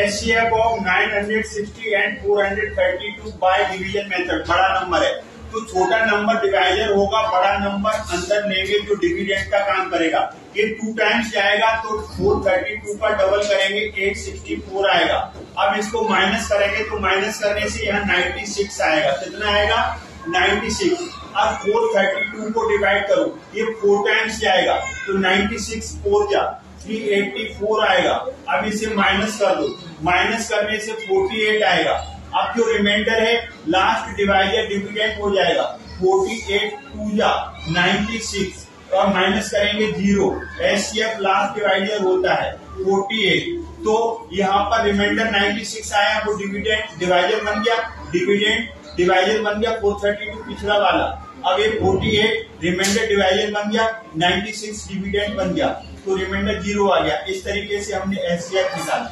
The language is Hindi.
HCF of 960 and 432 by division method बड़ा नंबर है। तो छोटा नंबर डिवाइजर होगा, बड़ा नंबर अंदर लेंगे जो डिविडेंड का काम करेगा। ये टू टाइम्स जाएगा तो 432 का डबल करेंगे 864 आएगा। अब इसको माइनस करेंगे तो माइनस करने से यहाँ 96 आएगा। कितना आएगा? 96 अब 432 को डिवाइड करो। ये फोर टाइम्स जाएगा। तो 96 फोर जा। 384 आएगा। अब इसे माइनस कर दो। माइनस करने से 48 आएगा। अब जो रिमाइंडर है लास्ट डिवाइजर डिविडेंट हो जाएगा। 48 टू जा 96 और माइनस करेंगे ज़ीरो एस लास्ट डिवाइजर होता है 48 तो यहाँ पर रिमाइंडर 96 आया, वो डिविडेंट डिवाइजर बन गया। डिविडेंट डिवाइजर बन गया 432 पिछला वाला। अब ये 48 रिमाइंडर डिवाइजर बन गया 96 डिविडेंड बन गया। तो रिमाइंडर ज़ीरो आ गया। इस तरीके से हमने एस निकाल